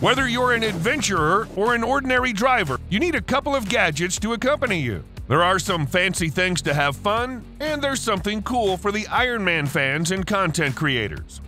Whether you're an adventurer or an ordinary driver, you need a couple of gadgets to accompany you. There are some fancy things to have fun, and there's something cool for the Iron Man fans and content creators.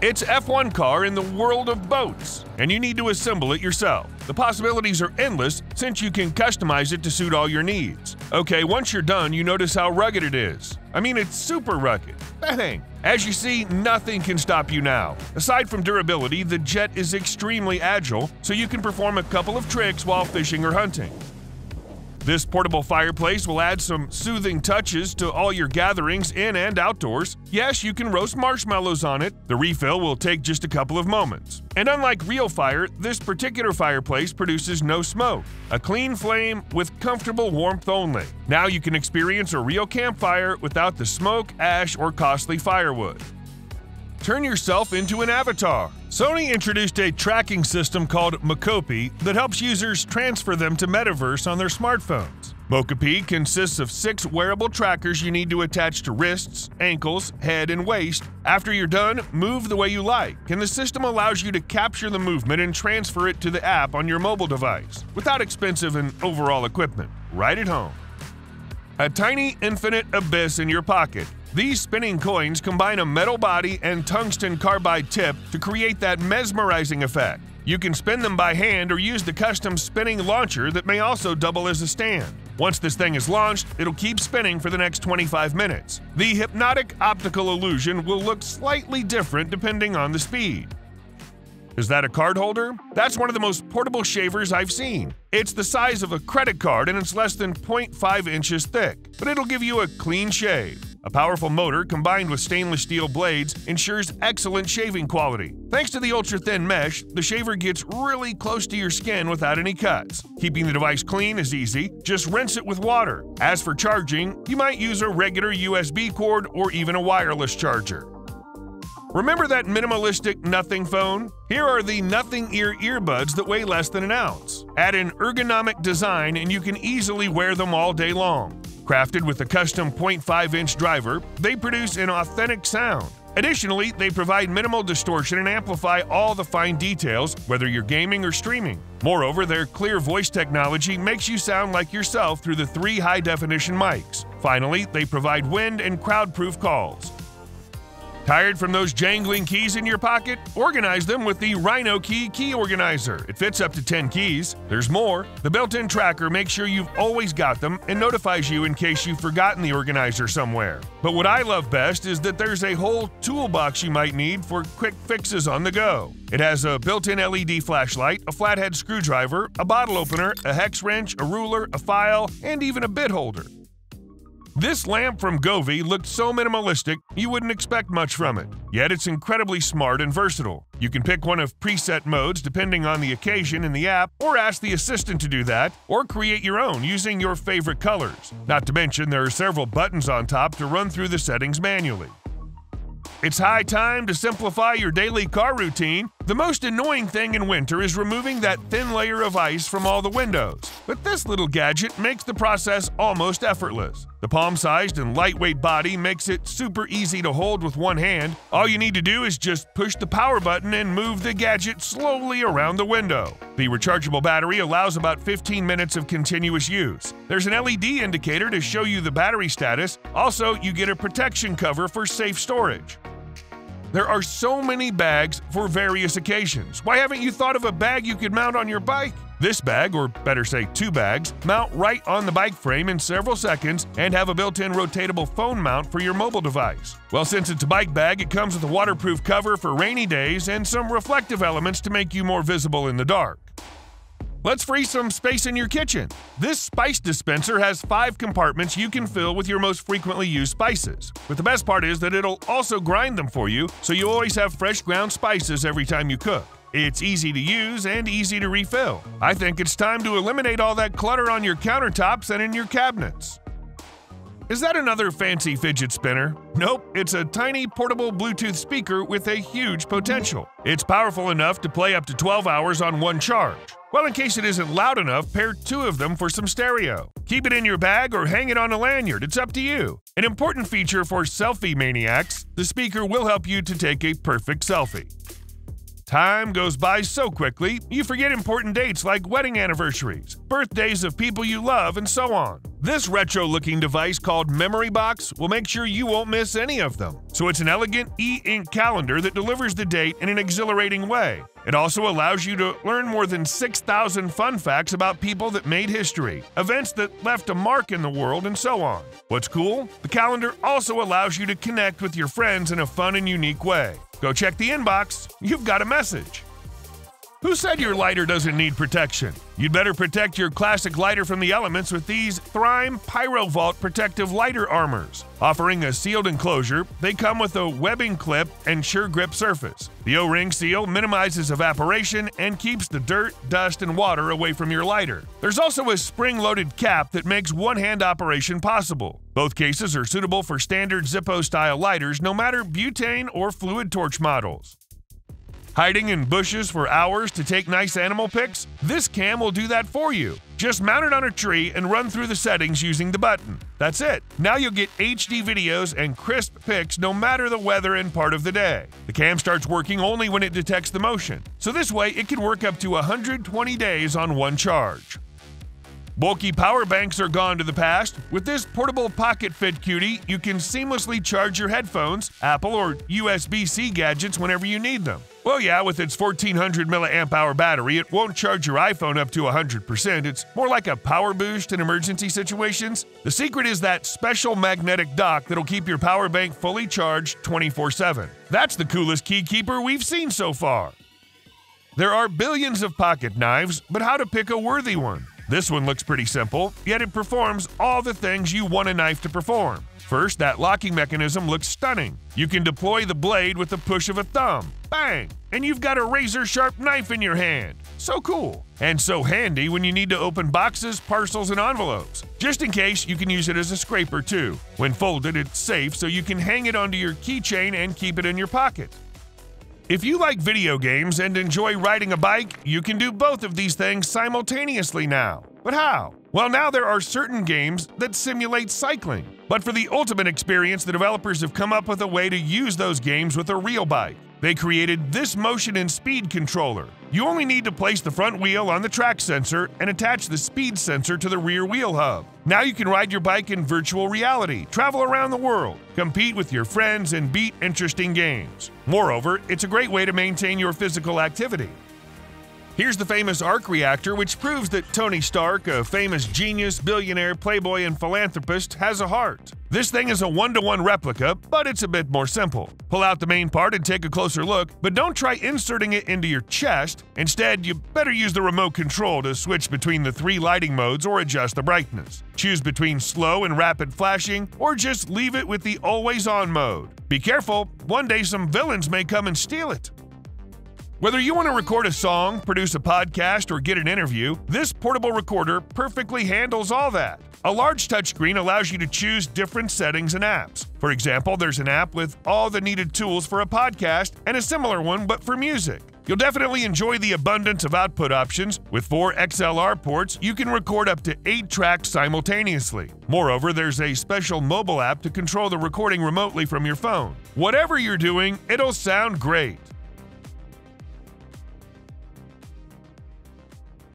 It's F1 car in the world of boats, and you need to assemble it yourself. The possibilities are endless since you can customize it to suit all your needs. Okay, once you're done, you notice how rugged it is. I mean, it's super rugged. Bang! As you see, nothing can stop you now. Aside from durability, the jet is extremely agile, so you can perform a couple of tricks while fishing or hunting. This portable fireplace will add some soothing touches to all your gatherings in and outdoors. Yes, you can roast marshmallows on it. The refill will take just a couple of moments. And unlike real fire, this particular fireplace produces no smoke. A clean flame with comfortable warmth only. Now you can experience a real campfire without the smoke, ash, or costly firewood. Turn yourself into an avatar. Sony introduced a tracking system called Mocopi that helps users transfer them to Metaverse on their smartphones. Mocopi consists of six wearable trackers you need to attach to wrists, ankles, head, and waist. After you're done, move the way you like, and the system allows you to capture the movement and transfer it to the app on your mobile device without expensive and overall equipment, right at home. A tiny infinite abyss in your pocket. These spinning coins combine a metal body and tungsten carbide tip to create that mesmerizing effect. You can spin them by hand or use the custom spinning launcher that may also double as a stand. Once this thing is launched, it'll keep spinning for the next 25 minutes. The hypnotic optical illusion will look slightly different depending on the speed. Is that a card holder? That's one of the most portable shavers I've seen. It's the size of a credit card and it's less than 0.5 inches thick, but it'll give you a clean shave. A powerful motor combined with stainless steel blades ensures excellent shaving quality. Thanks to the ultra-thin mesh, the shaver gets really close to your skin without any cuts. Keeping the device clean is easy, just rinse it with water. As for charging, you might use a regular USB cord or even a wireless charger. Remember that minimalistic nothing phone? Here are the nothing ear earbuds that weigh less than an ounce. Add an ergonomic design and you can easily wear them all day long. Crafted with a custom 0.5 inch driver, they produce an authentic sound. Additionally, they provide minimal distortion and amplify all the fine details, whether you're gaming or streaming. Moreover, their clear voice technology makes you sound like yourself through the three high definition mics. Finally, they provide wind and crowd proof calls. Tired from those jangling keys in your pocket? Organize them with the Rhinokey Key Organizer. It fits up to 10 keys. There's more. The built in tracker makes sure you've always got them and notifies you in case you've forgotten the organizer somewhere. But what I love best is that there's a whole toolbox you might need for quick fixes on the go. It has a built in LED flashlight, a flathead screwdriver, a bottle opener, a hex wrench, a ruler, a file, and even a bit holder. This lamp from Govee looked so minimalistic you wouldn't expect much from it, yet it's incredibly smart and versatile. You can pick one of preset modes depending on the occasion in the app, or ask the assistant to do that, or create your own using your favorite colors. Not to mention, there are several buttons on top to run through the settings manually. It's high time to simplify your daily car routine. The most annoying thing in winter is removing that thin layer of ice from all the windows. But this little gadget makes the process almost effortless. The palm-sized and lightweight body makes it super easy to hold with one hand. All you need to do is just push the power button and move the gadget slowly around the window. The rechargeable battery allows about 15 minutes of continuous use. There's an LED indicator to show you the battery status. Also, you get a protection cover for safe storage. There are so many bags for various occasions. Why haven't you thought of a bag you could mount on your bike? This bag, or better say two bags, mount right on the bike frame in several seconds and have a built-in rotatable phone mount for your mobile device. Well, since it's a bike bag, it comes with a waterproof cover for rainy days and some reflective elements to make you more visible in the dark. Let's free some space in your kitchen. This spice dispenser has five compartments you can fill with your most frequently used spices. But the best part is that it'll also grind them for you, so you always have fresh ground spices every time you cook. It's easy to use and easy to refill. I think it's time to eliminate all that clutter on your countertops and in your cabinets. Is that another fancy fidget spinner? Nope, it's a tiny portable Bluetooth speaker with a huge potential. It's powerful enough to play up to 12 hours on one charge. Well, in case it isn't loud enough, pair two of them for some stereo. Keep it in your bag or hang it on a lanyard, it's up to you. An important feature for selfie maniacs, the speaker will help you to take a perfect selfie. Time goes by so quickly, you forget important dates like wedding anniversaries, birthdays of people you love, and so on. This retro looking device called Memory Box will make sure you won't miss any of them. So it's an elegant e ink calendar that delivers the date in an exhilarating way. It also allows you to learn more than 6,000 fun facts about people that made history, events that left a mark in the world, and so on. What's cool? The calendar also allows you to connect with your friends in a fun and unique way. Go check the inbox, you've got a message. Who said your lighter doesn't need protection? You'd better protect your classic lighter from the elements with these THYRM PyroVault protective lighter armors. Offering a sealed enclosure, they come with a webbing clip and sure grip surface. The O-ring seal minimizes evaporation and keeps the dirt, dust, and water away from your lighter. There's also a spring-loaded cap that makes one-hand operation possible. Both cases are suitable for standard Zippo-style lighters no matter butane or fluid torch models. Hiding in bushes for hours to take nice animal pics? This cam will do that for you. Just mount it on a tree and run through the settings using the button. That's it. Now you'll get HD videos and crisp pics no matter the weather and part of the day. The cam starts working only when it detects the motion, so this way it can work up to 120 days on one charge. Bulky power banks are gone to the past. With this portable pocket fit cutie, you can seamlessly charge your headphones, Apple or USB-C gadgets whenever you need them. Well, yeah, with its 1400 milliamp hour battery, it won't charge your iPhone up to 100%. It's more like a power boost in emergency situations. The secret is that special magnetic dock that'll keep your power bank fully charged 24/7. That's the coolest key keeper we've seen so far. There are billions of pocket knives, but how to pick a worthy one? This one looks pretty simple, yet it performs all the things you want a knife to perform. First, that locking mechanism looks stunning. You can deploy the blade with the push of a thumb. Bang! And you've got a razor sharp knife in your hand. So cool. And so handy when you need to open boxes, parcels, and envelopes. Just in case, you can use it as a scraper too. When folded, it's safe so you can hang it onto your keychain and keep it in your pocket. If you like video games and enjoy riding a bike, you can do both of these things simultaneously now. But how? Well, now there are certain games that simulate cycling. But for the ultimate experience, the developers have come up with a way to use those games with a real bike. They created this motion and speed controller. You only need to place the front wheel on the track sensor and attach the speed sensor to the rear wheel hub. Now you can ride your bike in virtual reality, travel around the world, compete with your friends, and beat interesting games. Moreover, it's a great way to maintain your physical activity. Here's the famous arc reactor, which proves that Tony Stark, a famous genius, billionaire, playboy, and philanthropist, has a heart. This thing is a one-to-one replica, but it's a bit more simple. Pull out the main part and take a closer look, but don't try inserting it into your chest. Instead, you better use the remote control to switch between the three lighting modes or adjust the brightness. Choose between slow and rapid flashing, or just leave it with the always-on mode. Be careful, one day some villains may come and steal it. Whether you want to record a song, produce a podcast, or get an interview, this portable recorder perfectly handles all that. A large touchscreen allows you to choose different settings and apps. For example, there's an app with all the needed tools for a podcast and a similar one but for music. You'll definitely enjoy the abundance of output options. With four XLR ports, you can record up to eight tracks simultaneously. Moreover, there's a special mobile app to control the recording remotely from your phone. Whatever you're doing, it'll sound great.